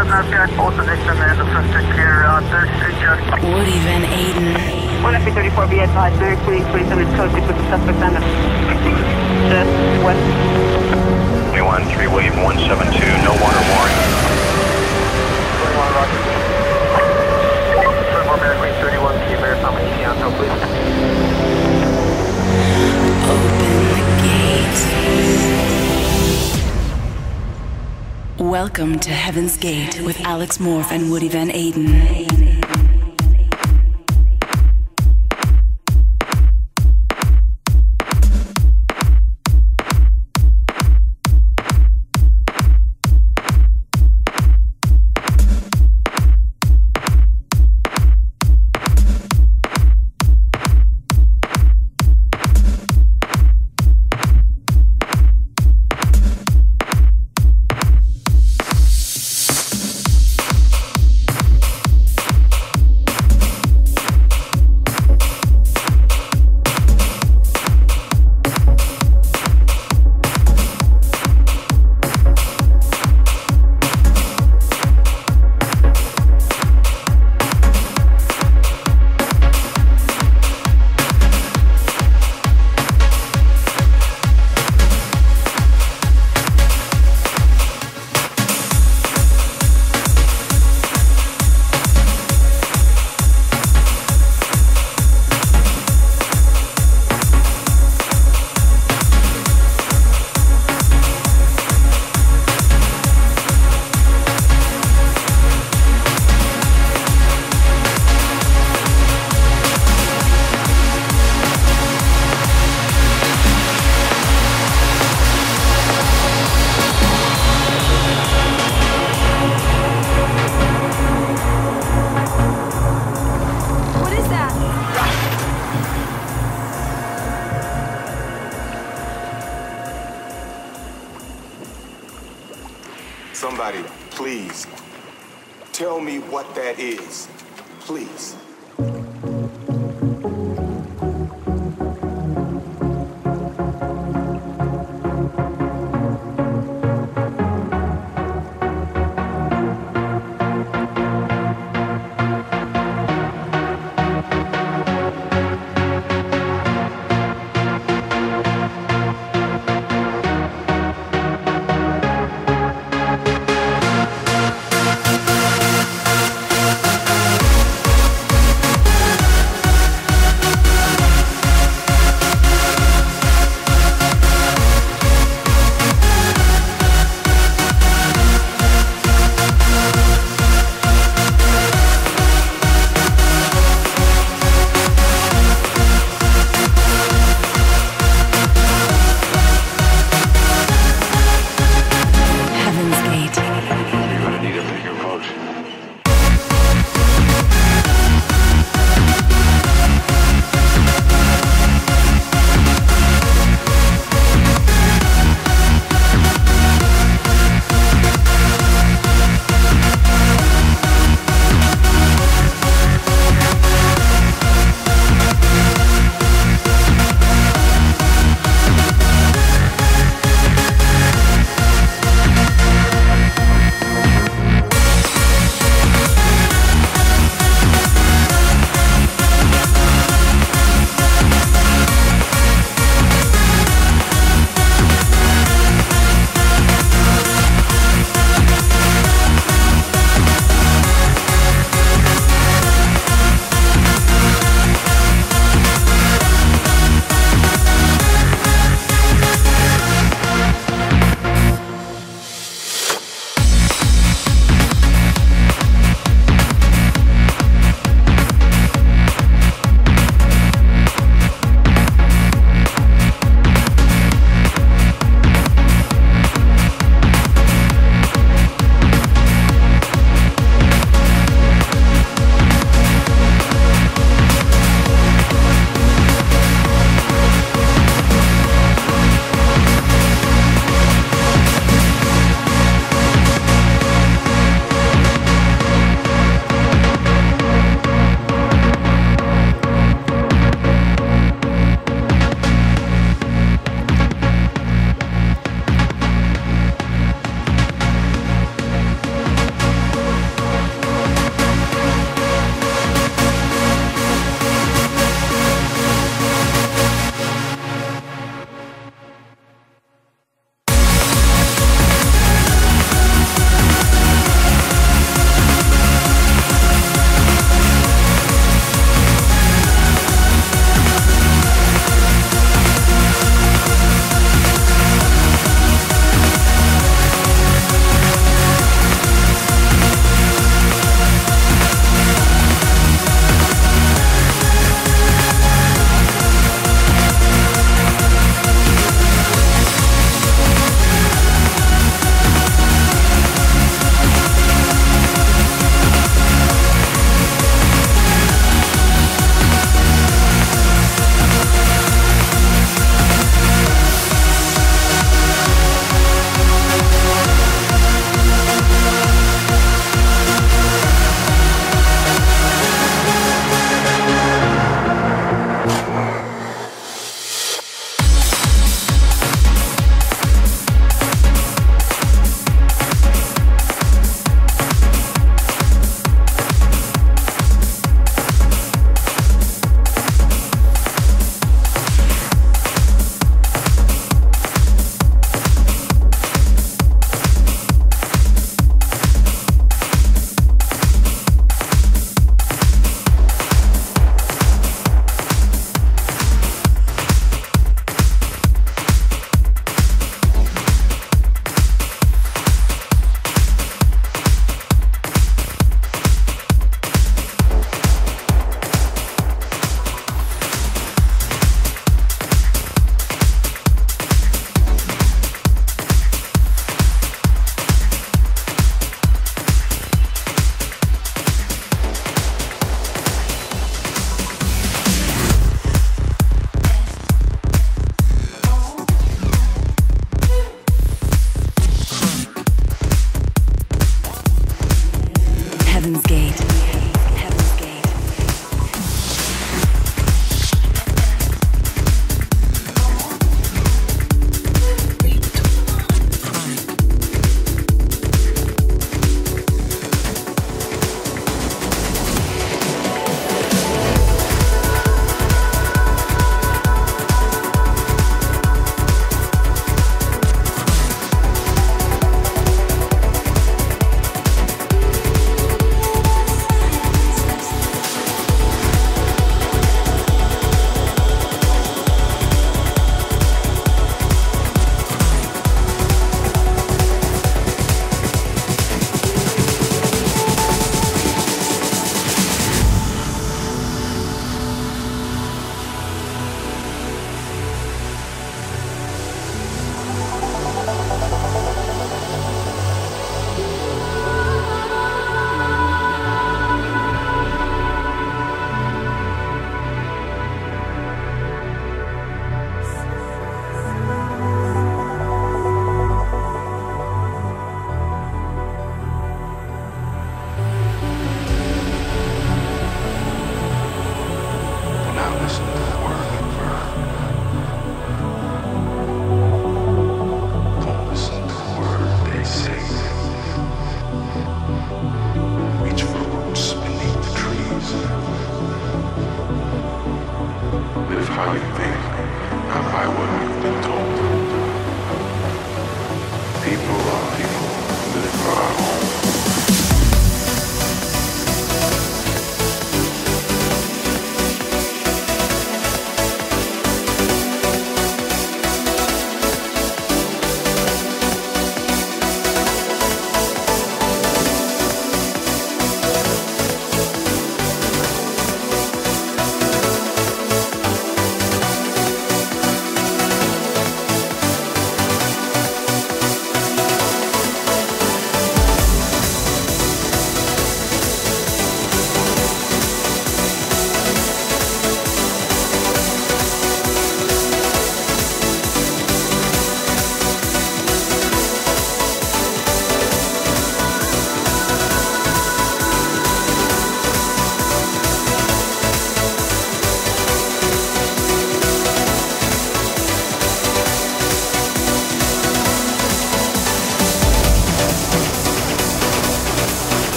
Northbound position and the first clear uh, 3rd Street just. Woody Van Eyden. 1F34, be advised, very clean, 27 code 6 with the suspect on the just west. We want 3 William 172, no water warrant. 21 Roger. 24 American 31, can you verify my ETA on tow, please? Open the gates. Welcome to Heaven's Gate with Alex Morph and Woody Van Eyden.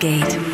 Gate.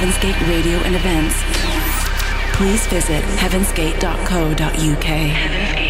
About Heaven's Gate Radio and events, please visit heavensgate.co.uk. Heavensgate.co.uk.